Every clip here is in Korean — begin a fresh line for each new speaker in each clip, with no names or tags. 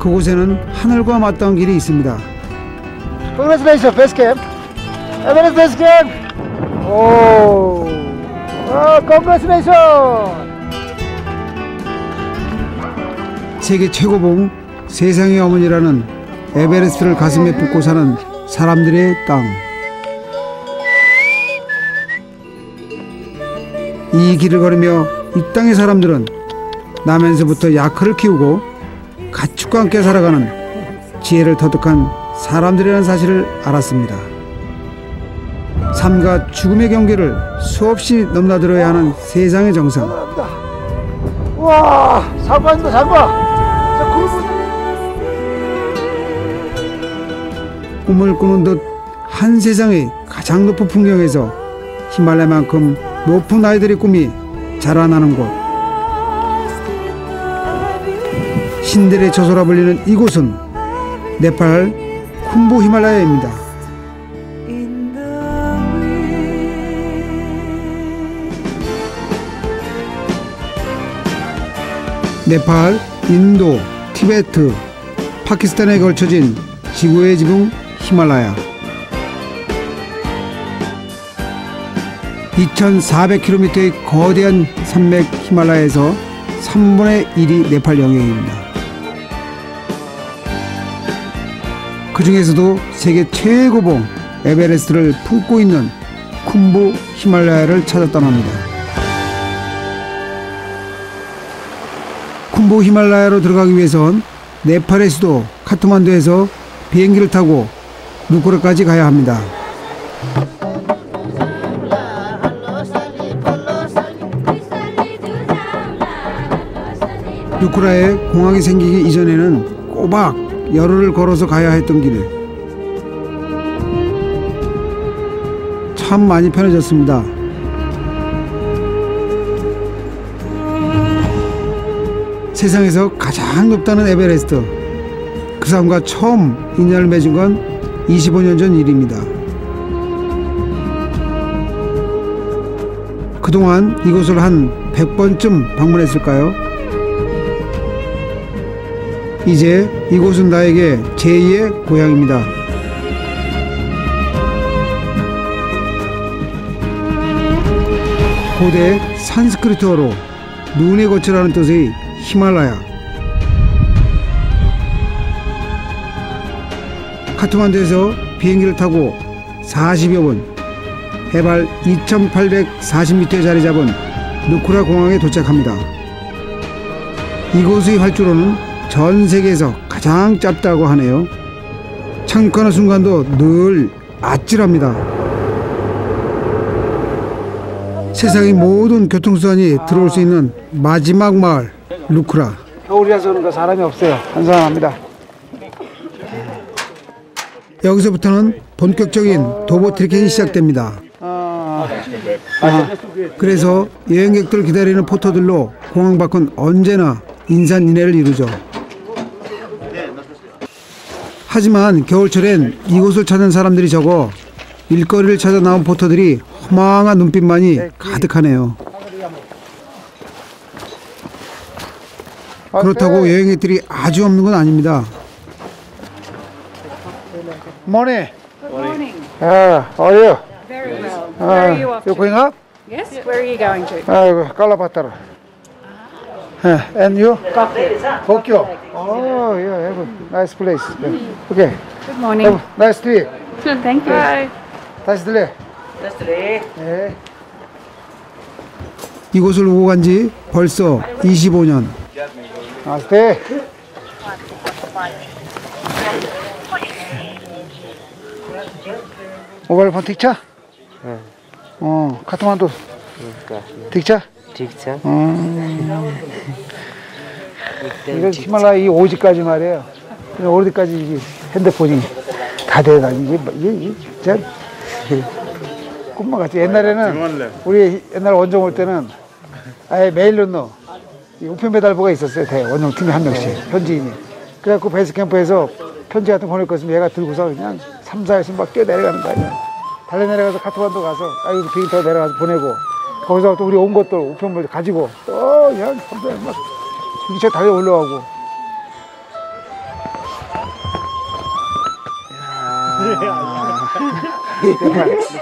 그곳에는 하늘과 맞닿은 길이 있습니다.
Congratulations, base camp. Everest base camp. Oh, oh congratulations.
세계 최고봉 세상의 어머니라는 에베레스트를 가슴에 품고 사는 사람들의 땅. 이 길을 걸으며 이 땅의 사람들은 나면서부터 야크를 키우고 가축과 함께 살아가는 지혜를 터득한 사람들이라는 사실을 알았습니다. 삶과 죽음의 경계를 수없이 넘나들어야 하는 세상의 정상.
와. 저 굵은
꿈을 꾸는 듯 한 세상의 가장 높은 풍경에서 히말라야만큼 높은 아이들의 꿈이 자라나는 곳. 신들의 저소라 불리는 이곳은 네팔 쿤부 히말라야입니다. 네팔, 인도, 티베트, 파키스탄에 걸쳐진 지구의 지붕 히말라야. 2400km의 거대한 산맥 히말라야에서 3분의 1이 네팔 영역입니다. 그 중에서도 세계 최고봉 에베레스트를 품고 있는 쿤부 히말라야를 찾아 떠납니다. 쿤부 히말라야로 들어가기 위해선 네팔의 수도 카트만두에서 비행기를 타고 누쿠르까지 가야 합니다. 누쿠라에 공항이 생기기 이전에는 꼬박 열흘을 걸어서 가야 했던 길. 참 많이 편해졌습니다. 세상에서 가장 높다는 에베레스트. 그 사람과 처음 인연을 맺은 건 25년 전 일입니다. 그동안 이곳을 한 100번쯤 방문했을까요? 이제 이곳은 나에게 제2의 고향입니다. 고대 산스크리트어로 눈의 거처라는 뜻의 히말라야. 카트만두에서 비행기를 타고 40여 분, 해발 2,840m에 자리 잡은 누쿠라 공항에 도착합니다. 이곳의 활주로는 전 세계에서 가장 짧다고 하네요. 착륙하는 순간도 늘 아찔합니다. 세상의 모든 교통수단이 들어올 수 있는 마지막 마을 루크라.
겨울이라서 그런가 사람이 없어요. 한산합니다.
여기서부터는 본격적인 도보 트레킹이 시작됩니다.
아,
그래서 여행객들 기다리는 포터들로 공항 밖은 언제나 인산인해를 이루죠. 하지만 겨울철엔 이곳을 찾는 사람들이 적어 일거리를 찾아 나온 포터들이 허망한 눈빛만이 가득하네요. 그렇다고 여행객들이 아주 없는 건 아닙니다.
morning.
Good morning.
Uh, how are you?
Very well. Where are you off
You
to?
going up?
Yes. Where are you going to?
Uh, Kalapatara. and you?
Tokyo.
Tokyo. Oh, yeah, have a nice place. Yeah. Okay.
Good morning.
Have a nice day.
Thank you. Bye.
다시 들래. 다시 들래. 네.
이곳을 오고 간 지 벌써 25년.
아스테. 모바일 폰 틱차? 어,
카트만두 틱차? 찍자. 음.
이거 그러니까 히말라야 이 오지까지 말이에요. 어디까지 핸드폰이 다 돼가지고 뭐, 이게, 이게 꿈만 같지. 옛날에는 아, 우리 옛날 원정 올 때는 아예 메일로 넣어. 우편 배달부가 있었어요. 대 원정 팀에 한 명씩 현지인이. 그래갖고 베이스 캠프에서 편지 같은 거 보낼 거 있으면 얘가 들고서 그냥 3, 4일씩 막 뛰어내려가는 거야. 달려내려가서 카트만도 가서 아 여기 비행기 내려가서 보내고 거기서 또 우리 온 것들 우편물 가지고 또 그냥 막 기차 달려 올라가고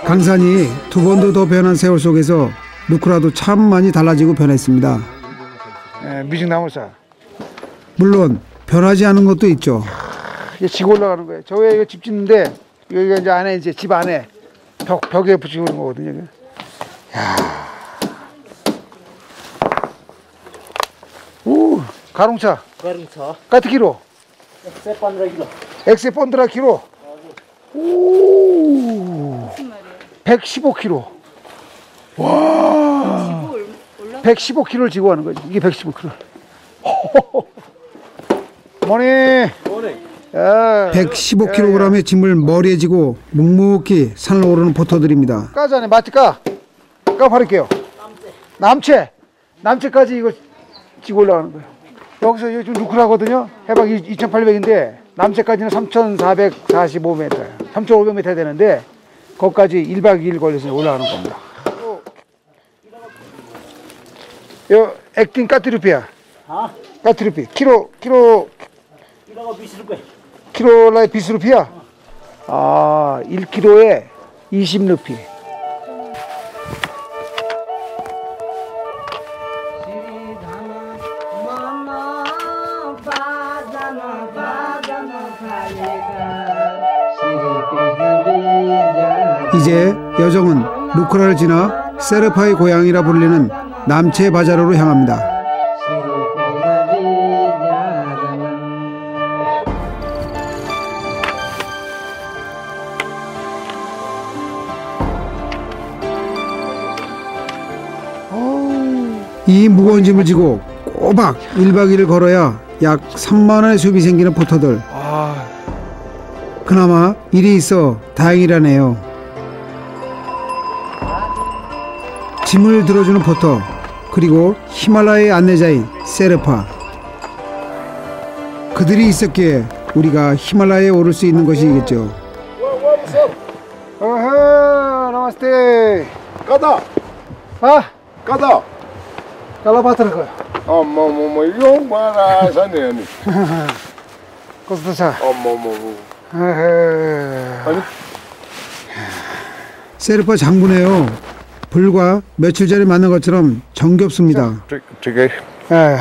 강산이 두 번도 더 변한 세월 속에서 누크라도 참 많이 달라지고 변했습니다.
예, 미증나무사.
물론 변하지 않은 것도 있죠.
아, 이제 지고 올라가는 거예요. 저 위에 집 짓는데 여기가 이제 안에 이제 집 안에 벽 벽에 붙이고 있는 거거든요. 야. 가롱차.
가릉차
까트 키로.
세 판드라 킬로
엑세 본드라 키로. 오. 115kg. 와. 115kg를 지고 하는 거지. 이게 115kg. 머니. 야.
115kg의 짐을 머리에 지고 묵묵히 산을 오르는 포터들입니다.
까자네 마트 까. 까 바를게요. 남체. 남체까지 이거 지고 올라가는 거예요. 여기서 좀 누크라거든요. 해박 2,800인데 남체까지는 3,445m, 3,500m 되는데 거기까지 1박 2일 걸려서 올라가는 겁니다. 요 액틴 까트루피야.
아
까트루피. 키로 키로 키로라의 비스루피야. 아, 1kg에 20루피.
루크라를 지나 세르파의 고향이라 불리는 남체 바자로로 향합니다. 이 무거운 짐을 지고 꼬박 1박 2일 걸어야 약 3만 원의 수입이 생기는 포터들.
아,
그나마 일이 있어 다행이라네요. 짐을 들어주는 포터 그리고 히말라야의 안내자인 세르파 그들이 있었기에 우리가 히말라야에 오를 수 있는 것이겠죠.
어허, 나마스테.
Kada,
아,
kada.
깔라바트는 거야.
Amma mama yung para sa nene.
코스타차.
Amma mama.
어허.
Ano?
세르파 장군이에요. 불과 며칠 전에 만난 것처럼 정겹습니다.
예.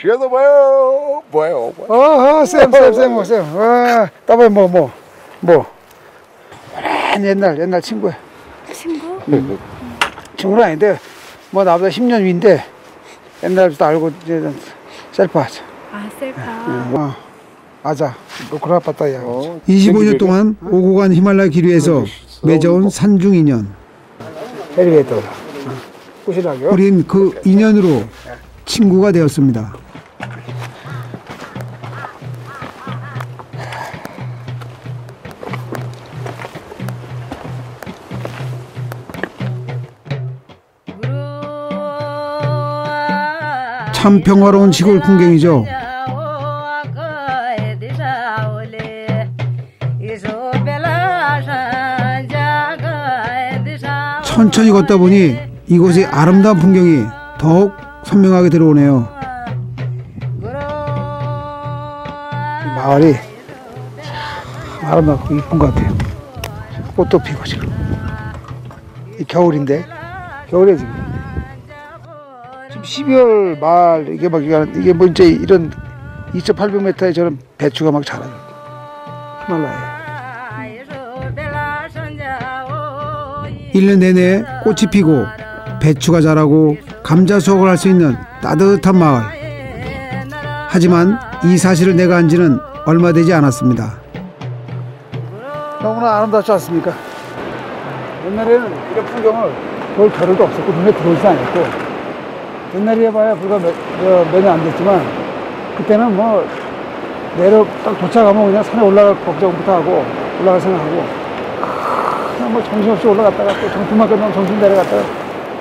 Siya na ba yun? Boyo, boyo.
어허, 쌤, 쌤, 쌤, 뭐, 쌤. 와, 따발 뭐, 뭐, 뭐. 오랜 옛날, 옛날 친구야. 친구? 친구는 아닌데, 뭐, 나보다 10년 위인데, 옛날부터 알고, 이제, 셀파 하자.
아, 셀파.
어, 아자. 노크라 빠따야.
Oh,
25년 동안 오고 간 히말라야 길 위에서 맺어온 산중 인연.
엘리베이터다. 꾸시라고요?
우린 그 인연으로 친구가 되었습니다. 참 평화로운 시골 풍경이죠. 천천히 걷다 보니 이곳의 아름다운 풍경이 더욱 선명하게 들어오네요.
이 마을이 참 아름답고 이쁜 것 같아요. 꽃도 피고 지금. 이 겨울인데 겨울에 지금 지금 12월 말 이게 막 이게- 뭐 이제 이런 2,800m에 저런 배추가 막 자라요. 히말라야.
1년 내내 꽃이 피고 배추가 자라고 감자 수확을 할 수 있는 따뜻한 마을. 하지만 이 사실을 내가 안 지는 얼마 되지 않았습니다.
너무나 아름답지 않습니까? 옛날에는 이런 풍경을 볼 겨를도 없었고 눈에 들어오지도 않았고 옛날에 봐야 불과 몇년안 됐지만 그때는 뭐 내려 딱 도착하면 그냥 산에 올라갈 걱정부터 하고 올라갈 생각하고 뭐 정신없이 올라갔다가 또 정품만 끝나면 정신 내려갔다가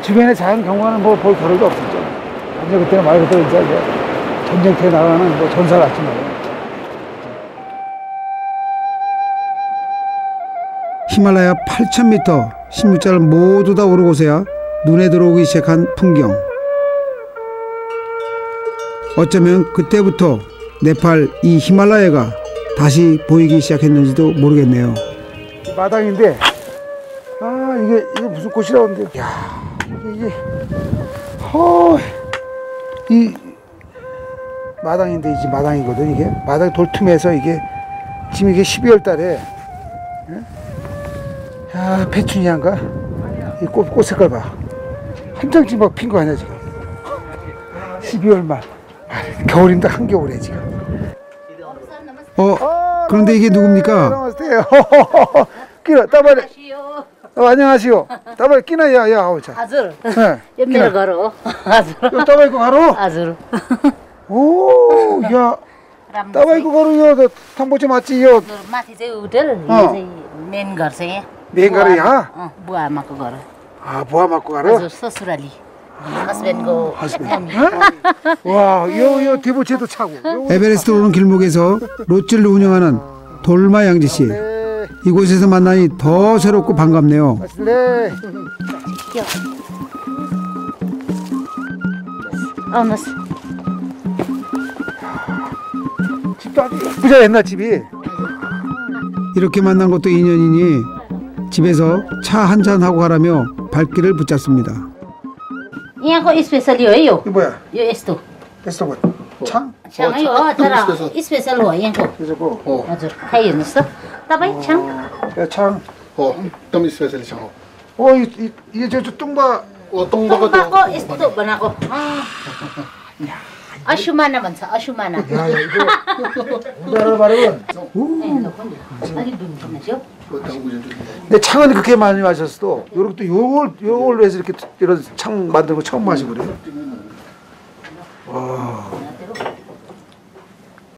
주변의 자연 경관은 뭐 볼 겨를도 없었죠. 완전 그때는 말 그대로 이제 이제 전쟁터에 나가는 뭐 전사 같지 말이에요.
히말라야 8,000m 16자를 모두 다 오르고서야 눈에 들어오기 시작한 풍경. 어쩌면 그때부터 네팔 이 히말라야가 다시 보이기 시작했는지도 모르겠네요.
이 마당인데 아 이게 이게 무슨 꽃이라고 하는데? 야 이게 이게. 허 이. 마당인데 이제 마당이거든 이게. 마당 돌틈에서 이게 지금 이게 12월 달에 예? 야 페추니아인가? 이 꽃 꽃 색깔 봐. 한 장씩 막 핀 거 아니야 지금? 12월 말. 아, 겨울인데 한겨울에 지금.
어, 그런데 이게 누굽니까?
나마스테. 끼나 따발에. 어, 안녕하시오. 따발 끼나 야야 아오자. 아들.
네. 옆면 가로.
아들. 따발 거 가로.
아들.
오, 야. 따발 거 가로 야. 탐보지 맞지 요.
마티 제 우들.
어.
맨 거세. 맨
거로 야. 어,
부아 맞고 가로.
아, 부아 맞고 가로.
아들 서수라리. 하스벤고. 하스벤.
와, 요, 요, 대보채도 차고.
에베레스트 오른 길목에서 롯질로 운영하는 돌마 양지 씨.
아, 네.
이곳에서 만나니 더 새롭고 반갑네요.
네.
아,
집도 아주 예쁘죠 옛날 집이.
이렇게 만난 것도 인연이니 집에서 차 한잔 하고 가라며 발길을 붙잡습니다.
이거 스페셜이에요. 이
뭐야? 이 에스토.
에스토 뭐?
어. 창?
창이요.
어, 따라
스페셜로 이거. 이거 뭐? 아주
하이였어. 가
तपाईँको यस्तो बनाएको अँ। असुमाना भन्छ असुमाना
야, 야, 이거. 우리나라 발음은.
अलिक दुम्नुपर्नेछ
근데 창은 그렇게 많이 마셨어도 요렇게 또 요걸 요걸 위해서 이렇게 이런 창 만든 거 처음 마시거든요.